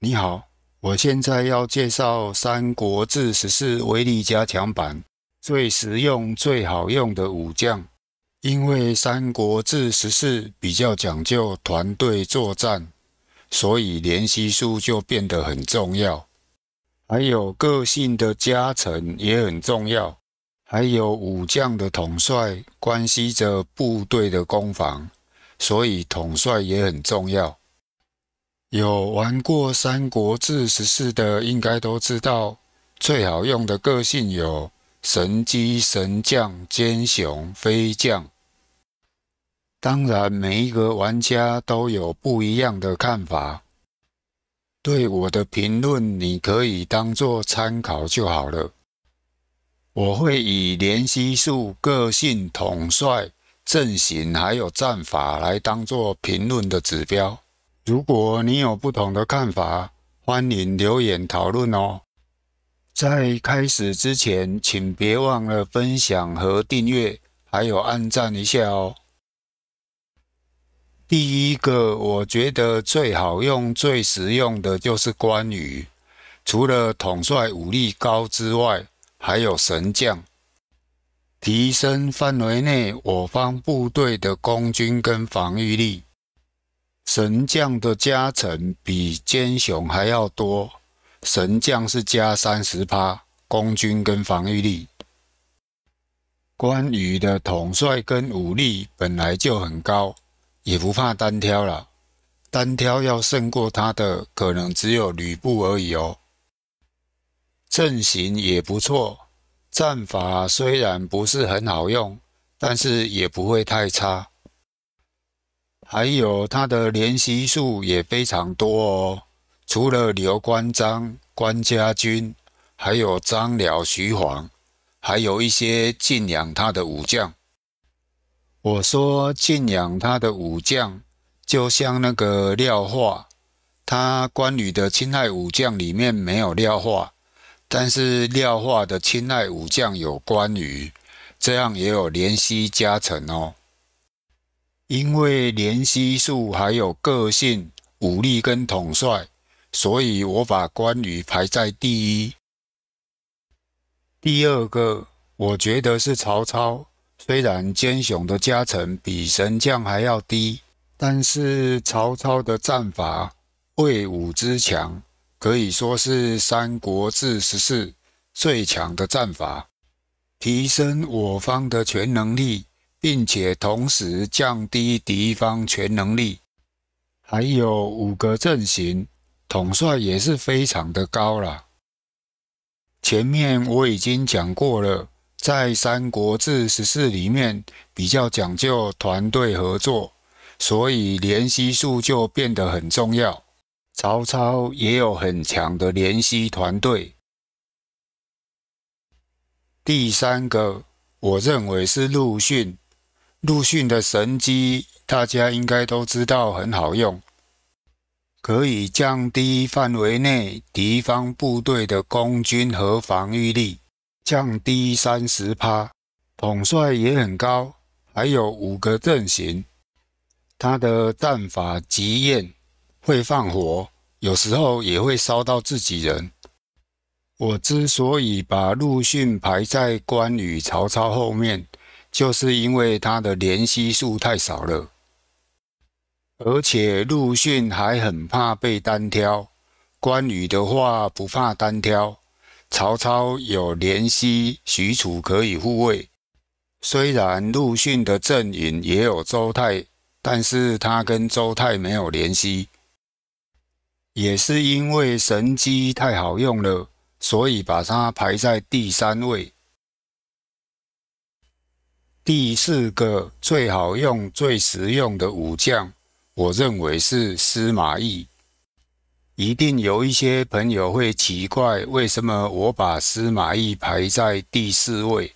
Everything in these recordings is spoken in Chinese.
你好，我现在要介绍《三国志十四威力加强版》最实用、最好用的武将。因为《三国志十四》比较讲究团队作战，所以联系术就变得很重要。还有个性的加成也很重要。还有武将的统帅关系着部队的攻防，所以统帅也很重要。有玩过《三国志十四》的，应该都知道，最好用的个性有神机、神将、奸雄、飞将。当然，每一个玩家都有不一样的看法。对我的评论，你可以当做参考就好了。我会以联系数、个性、统帅、阵型还有战法来当做评论的指标。如果你有不同的看法，欢迎留言讨论哦。在开始之前，请别忘了分享和订阅，还有按赞一下哦。第一个，我觉得最好用、最实用的就是关羽。除了统帅武力高之外，还有神将，提升范围内我方部队的攻军跟防御力。神将的加成比奸雄还要多，神将是加三十趴攻军跟防御力。关羽的统帅跟武力本来就很高，也不怕单挑了。单挑要胜过他的，可能只有吕布而已哦。阵型也不错，战法虽然不是很好用，但是也不会太差。还有他的联系数也非常多哦，除了刘关张、关家军，还有张辽、徐晃，还有一些敬仰他的武将。我说敬仰他的武将，就像那个廖化，他关羽的亲爱武将里面没有廖化，但是廖化的亲爱武将有关羽，这样也有联系加成哦。因为连系数还有个性、武力跟统帅，所以我把关羽排在第一。第二个，我觉得是曹操。虽然奸雄的加成比神将还要低，但是曹操的战法魏武之强，可以说是《三国志十四》最强的战法，提升我方的全能力。并且同时降低敌方全能力，还有五个阵型，统帅也是非常的高了。前面我已经讲过了，在《三国志十四》里面比较讲究团队合作，所以联系数就变得很重要。曹操也有很强的联系团队。第三个，我认为是陆逊。陆逊的神机，大家应该都知道，很好用，可以降低范围内敌方部队的攻军和防御力，降低三十趴。统帅也很高，还有五个阵型。他的战法极艳，会放火，有时候也会烧到自己人。我之所以把陆逊排在关羽、曹操后面。就是因为他的联系数太少了，而且陆逊还很怕被单挑。关羽的话不怕单挑，曹操有联系，许褚可以护卫。虽然陆逊的阵营也有周泰，但是他跟周泰没有联系，也是因为神机太好用了，所以把他排在第三位。第四个最好用、最实用的武将，我认为是司马懿。一定有一些朋友会奇怪，为什么我把司马懿排在第四位？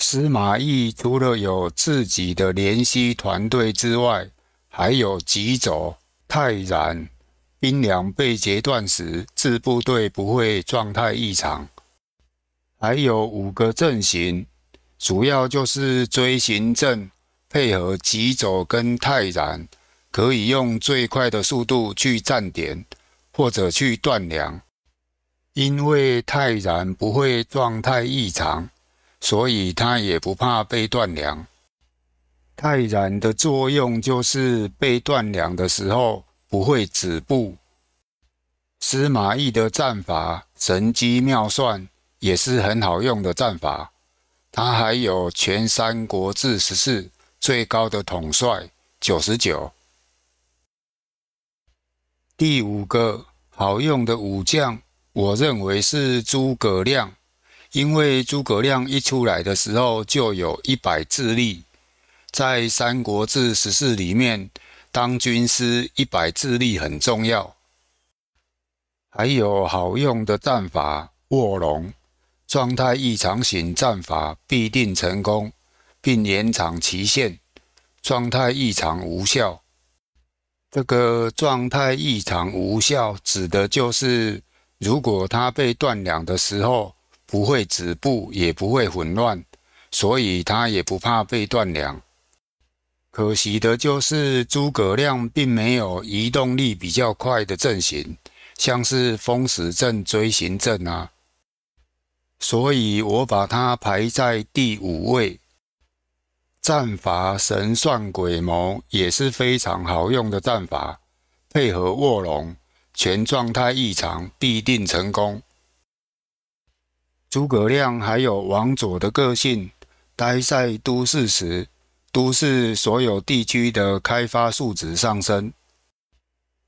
司马懿除了有自己的联系团队之外，还有疾走、泰然、兵粮被截断时，自部队不会状态异常，还有五个阵型。主要就是锥形阵配合急走跟泰然，可以用最快的速度去站点，或者去断粮。因为泰然不会状态异常，所以他也不怕被断粮。泰然的作用就是被断粮的时候不会止步。司马懿的战法神机妙算，也是很好用的战法。他还有全三国志十四最高的统帅九十九。第五个好用的武将。我认为是诸葛亮，因为诸葛亮一出来的时候就有一百智力，在《三国志十四》里面当军师一百智力很重要。还有好用的战法卧龙，状态异常型战法必定成功，并延长期限，状态异常无效。这个状态异常无效指的就是。如果他被断粮的时候不会止步，也不会混乱，所以他也不怕被断粮。可惜的就是诸葛亮并没有移动力比较快的阵型，像是风使阵、锥形阵啊，所以我把它排在第五位。战法神算鬼谋也是非常好用的战法，配合卧龙。全状态异常，必定成功。诸葛亮还有王佐的个性，待在都市时，都市所有地区的开发数值上升。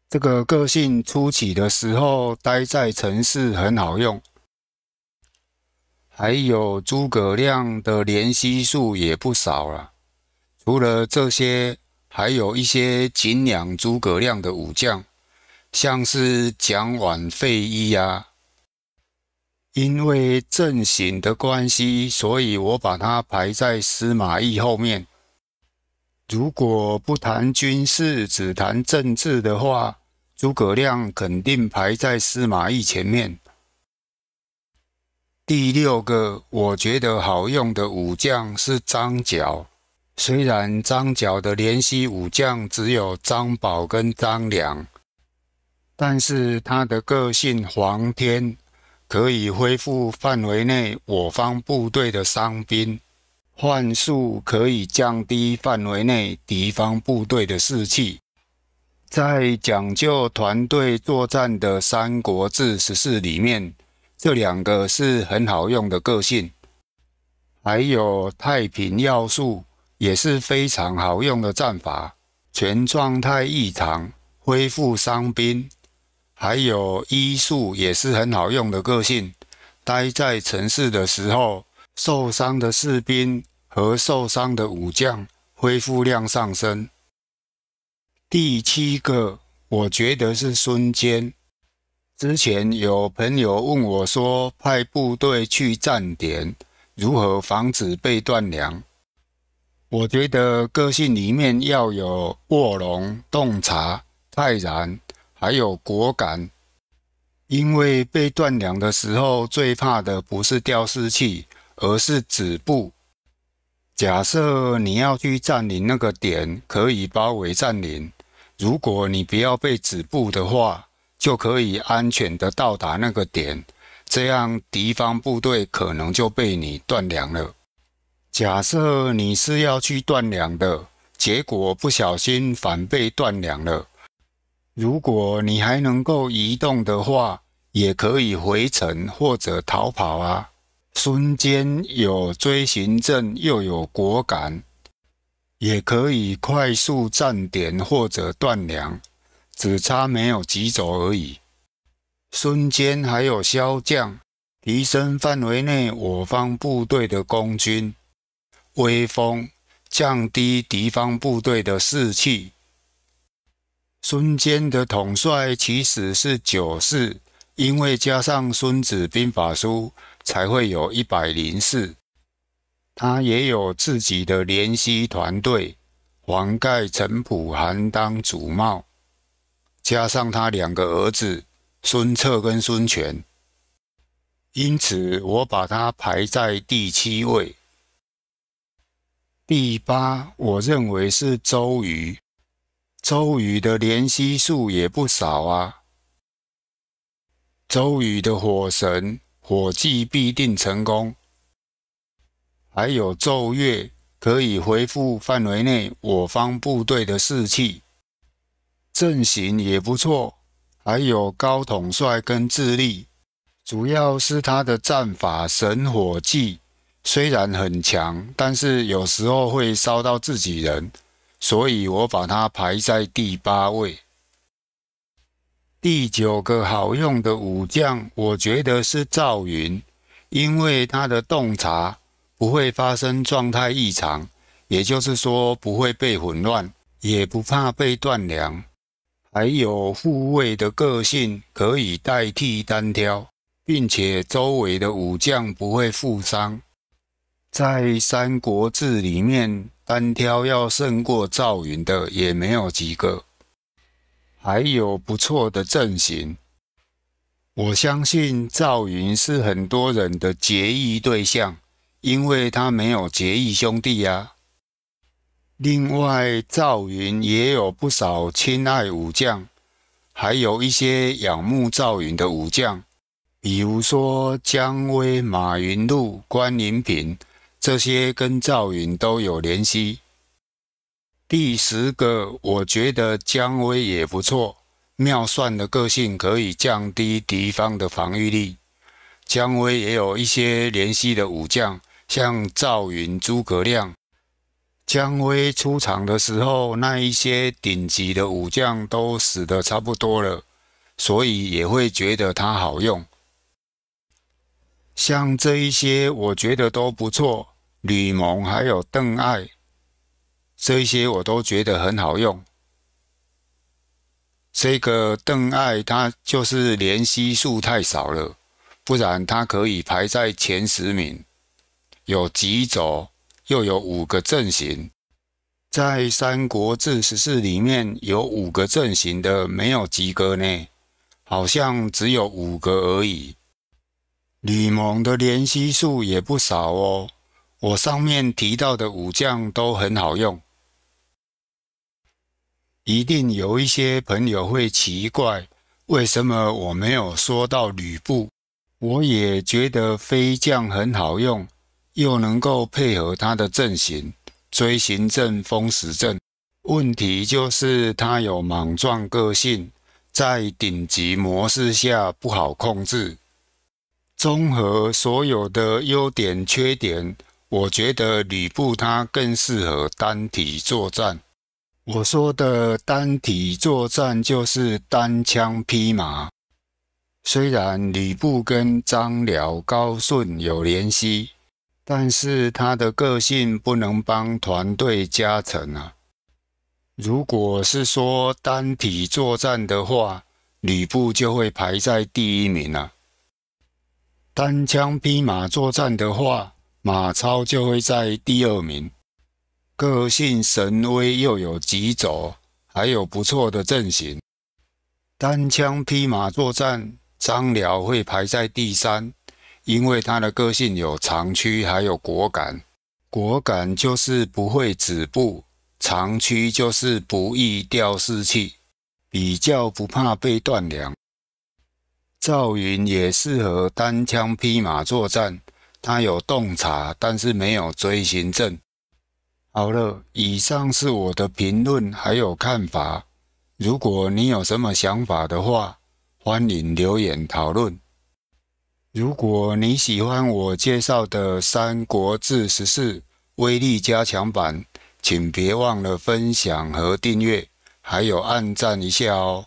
这个个性初起的时候，待在城市很好用。还有诸葛亮的怜惜术也不少了。除了这些，还有一些敬仰诸葛亮的武将。像是蒋琬、费祎啊，因为阵型的关系，所以我把它排在司马懿后面。如果不谈军事，只谈政治的话，诸葛亮肯定排在司马懿前面。第六个，我觉得好用的武将是张角，虽然张角的联系武将只有张宝跟张良。但是他的个性黄天，可以恢复范围内我方部队的伤兵，幻术可以降低范围内敌方部队的士气。在讲究团队作战的《三国志十四》里面，这两个是很好用的个性。还有太平要术也是非常好用的战法，全状态异常，恢复伤兵。还有医术也是很好用的个性。待在城市的时候，受伤的士兵和受伤的武将恢复量上升。第七个，我觉得是孙坚。之前有朋友问我说，派部队去站点，如何防止被断粮？我觉得个性里面要有卧龙、洞察、泰然。还有果敢，因为被断粮的时候，最怕的不是掉士气，而是止步。假设你要去占领那个点，可以包围占领。如果你不要被止步的话，就可以安全的到达那个点，这样敌方部队可能就被你断粮了。假设你是要去断粮的，结果不小心反被断粮了。如果你还能够移动的话，也可以回城或者逃跑啊。孙坚有追形阵，又有果敢，也可以快速站点或者断粮，只差没有急走而已。孙坚还有骁将，提升范围内我方部队的攻军威风，降低敌方部队的士气。孙坚的统帅其实是九世，因为加上《孙子兵法》书，才会有一百零四。他也有自己的联系团队，黄盖、陈普、韩当主茂，加上他两个儿子孙策跟孙权，因此我把他排在第七位。第八，我认为是周瑜。周瑜的怜惜术也不少啊，周瑜的火神火计必定成功，还有奏乐可以恢复范围内我方部队的士气，阵型也不错，还有高统帅跟智力，主要是他的战法神火计虽然很强，但是有时候会烧到自己人，所以我把他排在第八位。第九个好用的武将，我觉得是赵云，因为他的洞察不会发生状态异常，也就是说不会被混乱，也不怕被断粮，还有护卫的个性可以代替单挑，并且周围的武将不会负伤。在《三国志》里面，单挑要胜过赵云的也没有几个。还有不错的阵型，我相信赵云是很多人的结义对象，因为他没有结义兄弟呀。另外，赵云也有不少亲爱武将，还有一些仰慕赵云的武将，比如说姜维、马云禄、关云平，这些跟赵云都有联系。第十个，我觉得姜维也不错，妙算的个性可以降低敌方的防御力。姜维也有一些联系的武将，像赵云、诸葛亮。姜维出场的时候，那一些顶级的武将都死的差不多了，所以也会觉得他好用。像这一些，我觉得都不错。吕蒙还有邓艾。这些我都觉得很好用。这个邓艾他就是连息数太少了，不然他可以排在前十名。有急走，又有五个阵型，在《三国志十四》里面有五个阵型的没有及格呢，好像只有五个而已。吕蒙的连息数也不少哦。我上面提到的武将都很好用。一定有一些朋友会奇怪，为什么我没有说到吕布？我也觉得飞将很好用，又能够配合他的阵型，追行阵、风石阵。问题就是他有莽撞个性，在顶级模式下不好控制。综合所有的优点缺点，我觉得吕布他更适合单体作战。我说的单体作战就是单枪匹马。虽然吕布跟张辽、高顺有联系，但是他的个性不能帮团队加成啊。如果是说单体作战的话，吕布就会排在第一名啊。单枪匹马作战的话，马超就会在第二名。个性神威，又有疾走，还有不错的阵型。单枪匹马作战，张辽会排在第三，因为他的个性有长驱，还有果敢。果敢就是不会止步，长驱就是不易掉士气，比较不怕被断粮。赵云也适合单枪匹马作战，他有洞察，但是没有追行阵。好了，以上是我的评论还有看法。如果你有什么想法的话，欢迎留言讨论。如果你喜欢我介绍的《三国志十四威力加强版》，请别忘了分享和订阅，还有按赞一下哦。